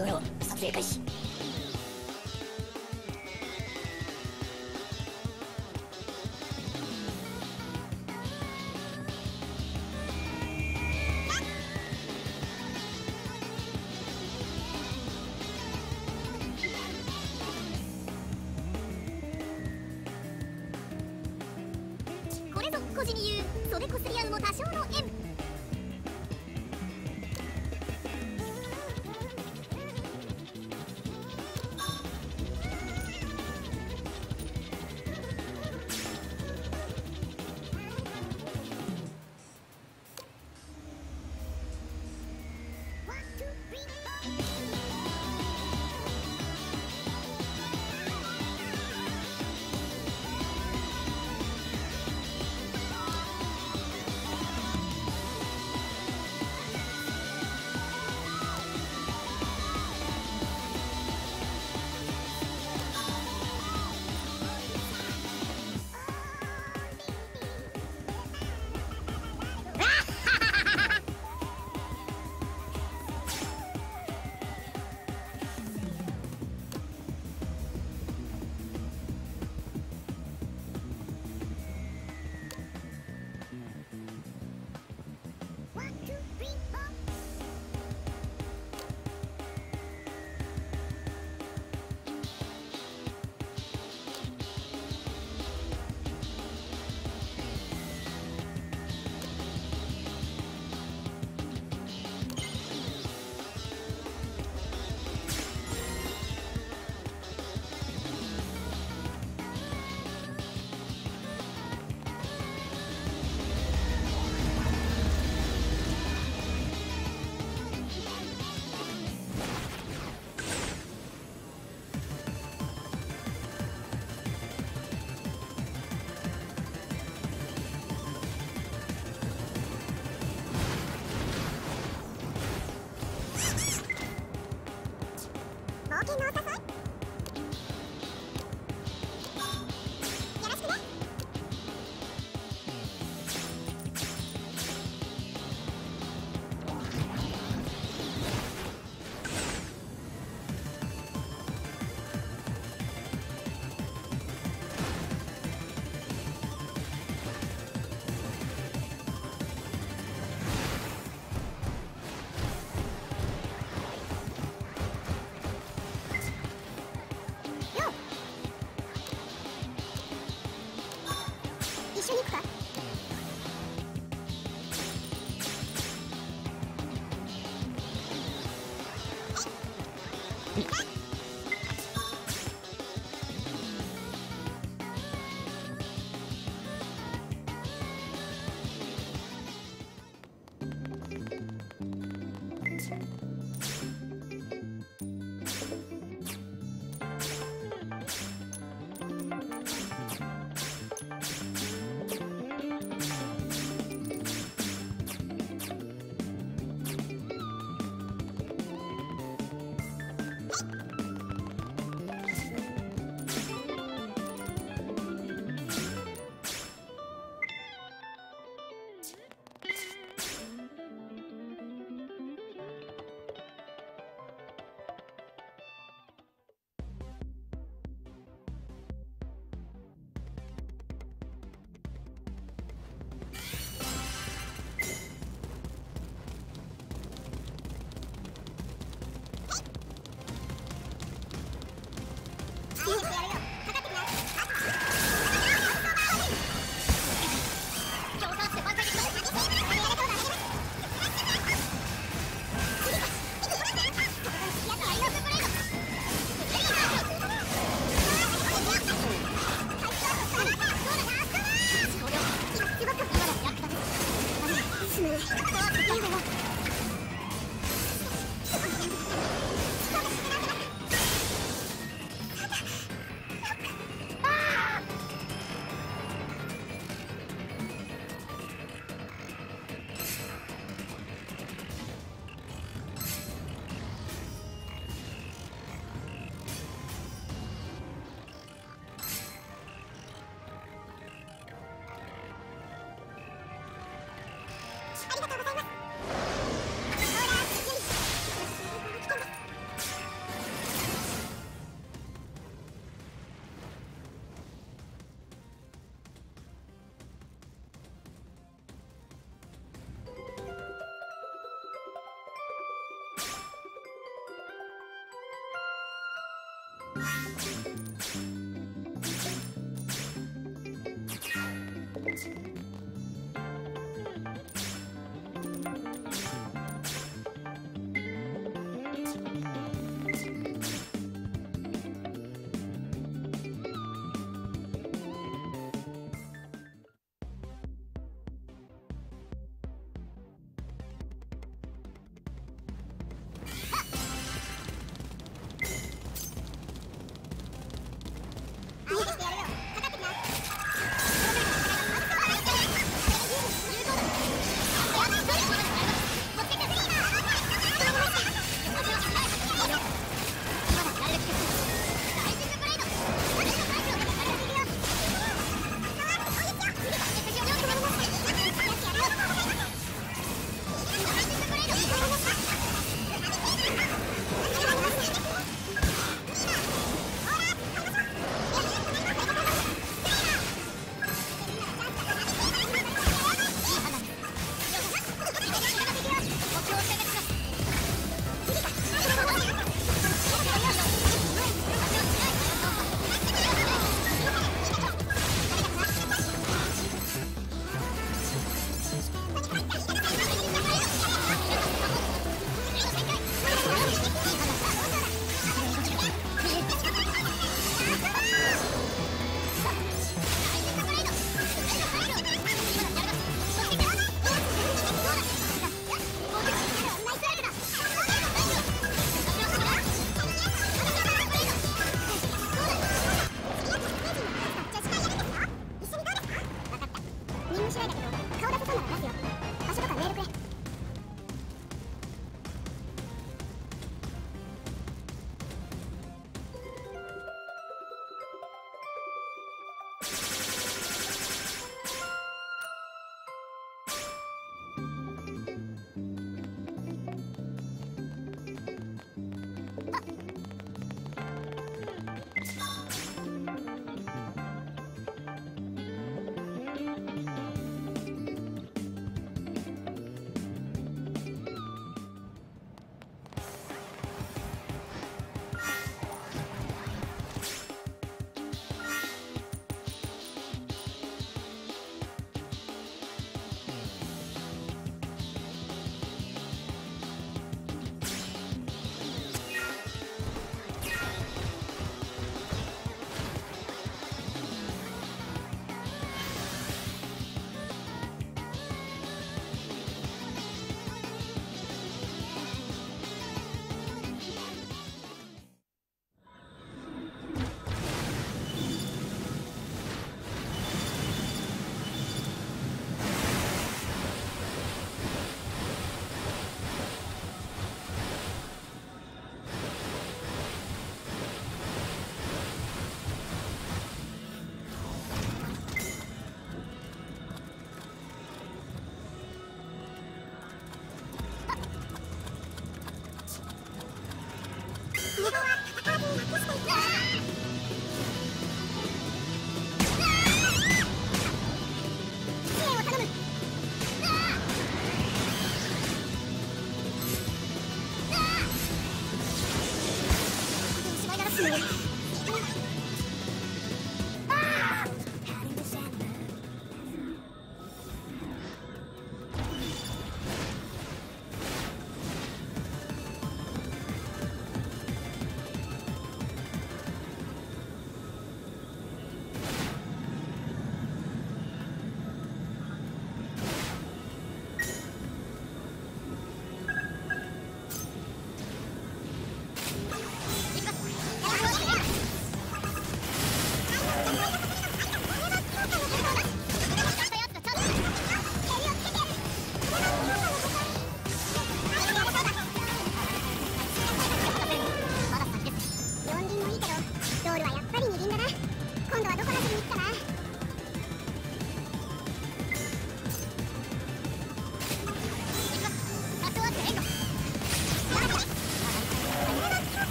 今頃撮影開始。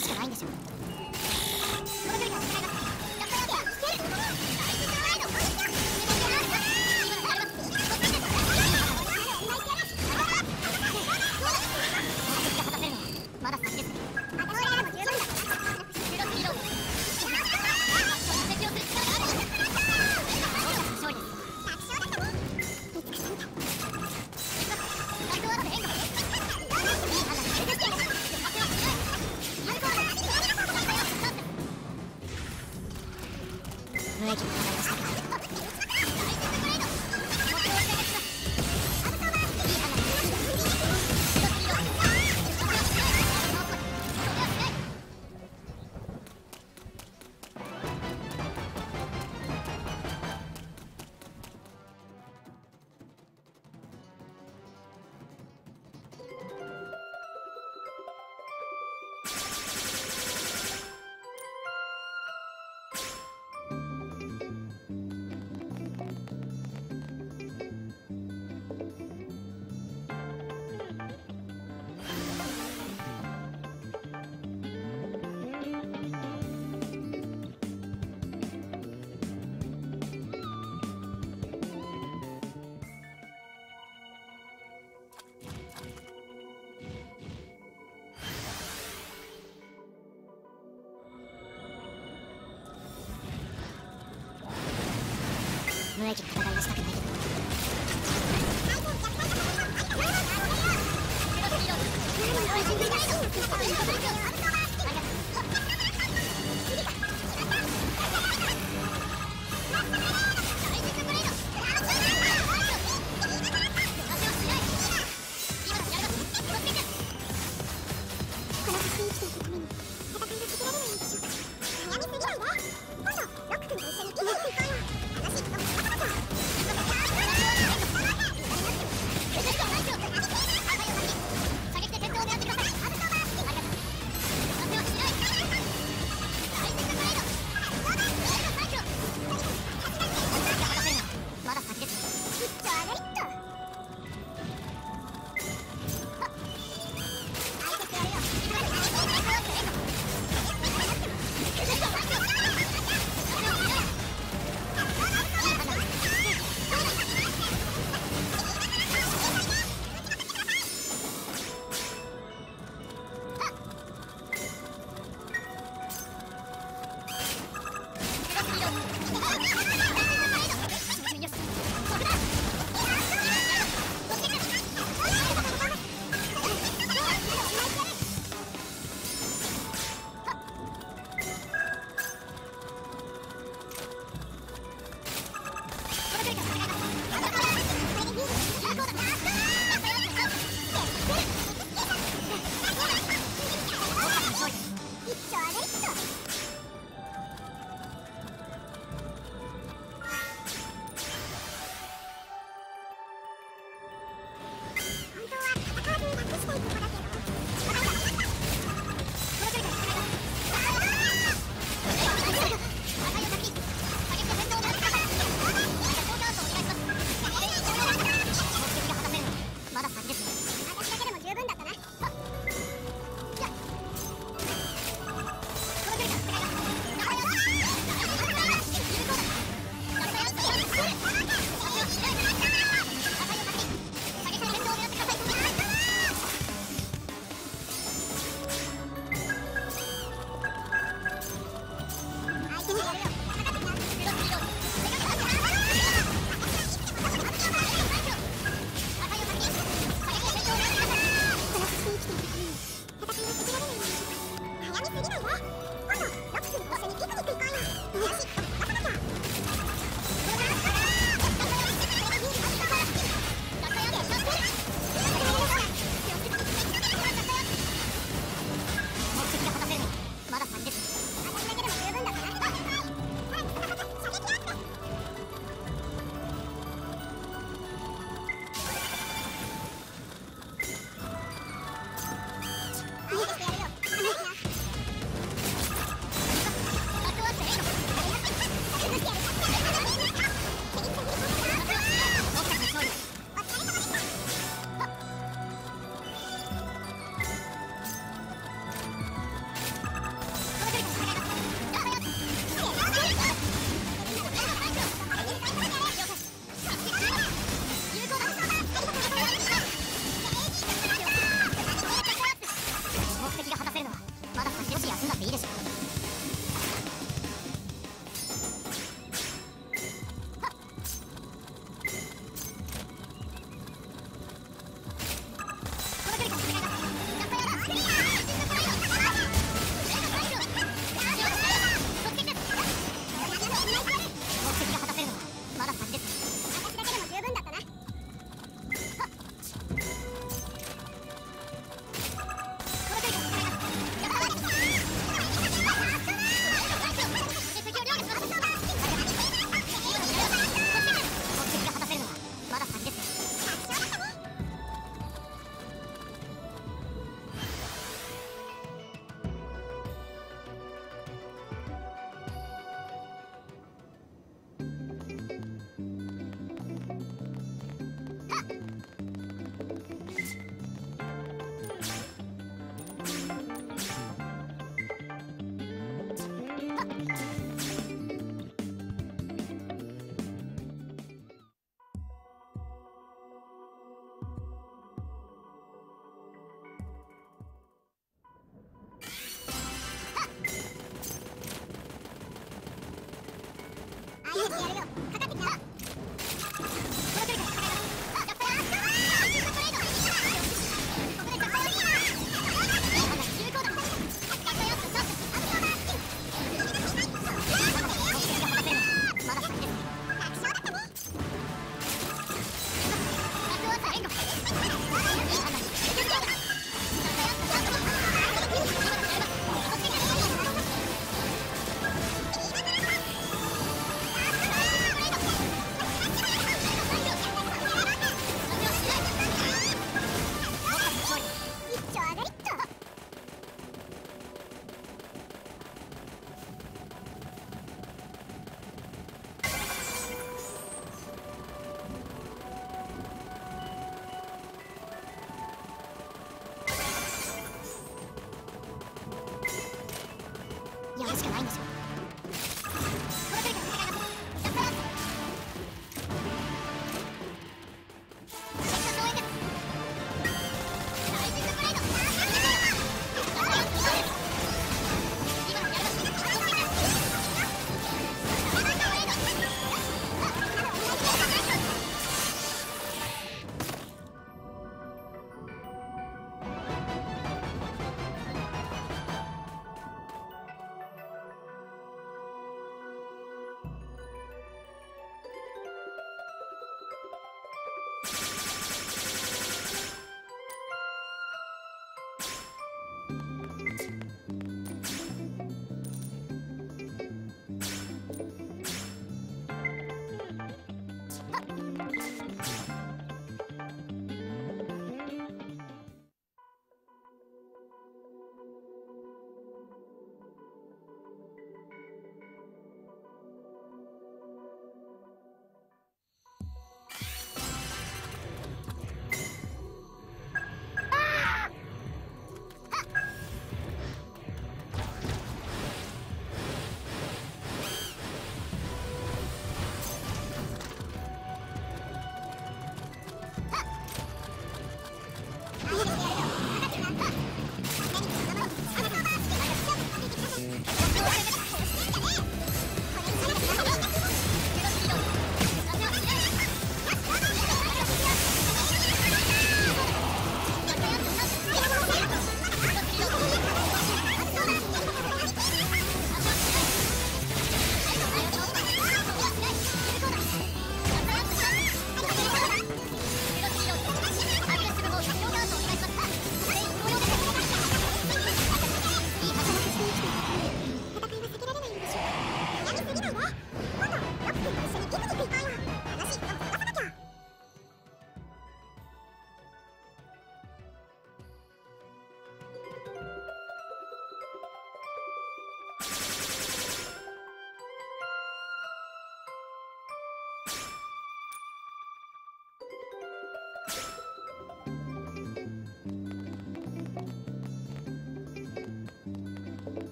しかないんでしょ駅の戦いはしたくない。けど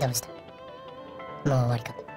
どうしたもう終わりか。